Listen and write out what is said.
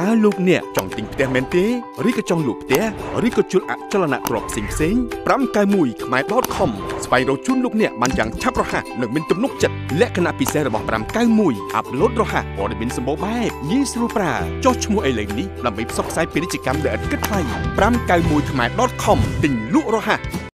តើលោកអ្នកចង់ទិញផ្ទះមែនទេឬក៏ចង់លក់ផ្ទះឬក៏ជួលអចលនទ្រព្យផ្សេងផ្សេង591ខ្មែរ .com ស្វែងរកជូនលោកអ្នកបានយ៉ាងឆាប់រហ័សនិងមានទំនុកចិត្តលក្ខណៈពិសេសរបស់591អាប់ឡូតរហ័សព័ត៌មានសម្បូរបែបងាយស្រួលប្រើចុះឈ្មោះឥឡូវនេះដើម្បីផ្សព្វផ្សាយពាណិជ្ជកម្មដែលឥតគិតថ្លៃ591ខ្មែរ .com ទិញលក់រហ័ស